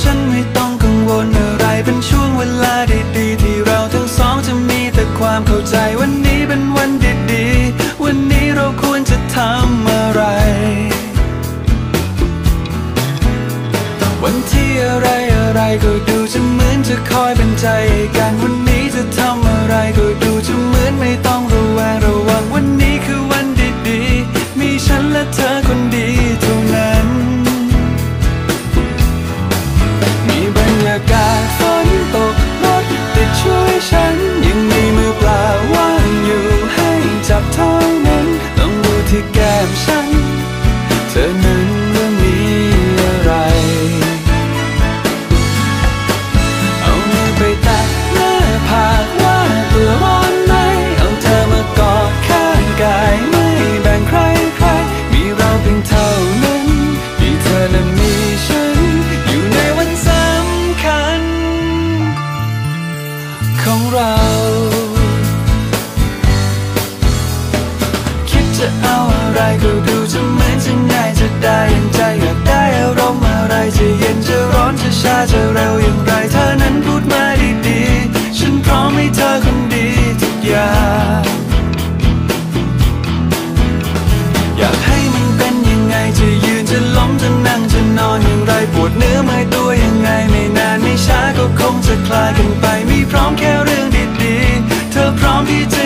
ฉันไม่ต้องกังวลอะไรเป็นช่วงเวลาดีๆที่เราทั้งสองจะมีแต่ความเข้าใจวันนี้เป็นวันดีๆ วันนี้เราควรจะทำอะไร วันที่อะไรอะไรก็ดูจะเหมือนจะคอยเป็นใจกันวันนี้ คิดจะเอาอะไรก็ดูจะเหมือนจะง่ายจะได้ยังใจอยากได้อารมณ์อะไรจะเย็นจะร้อนจะชาจะเร็วอย่างไรเธอนั้นพูดมาดีดีฉันพร้อมให้เธอคนดีทุกอย่างอยากให้มันเป็นยังไงจะยืนจะล้มจะนั่งจะนอนอย่างไรปวดเนื้อไม่ตัวยังไงไม่นานไม่ช้าก็คงจะคลายกันไปมีพร้อมแค่เรื่อง I'll be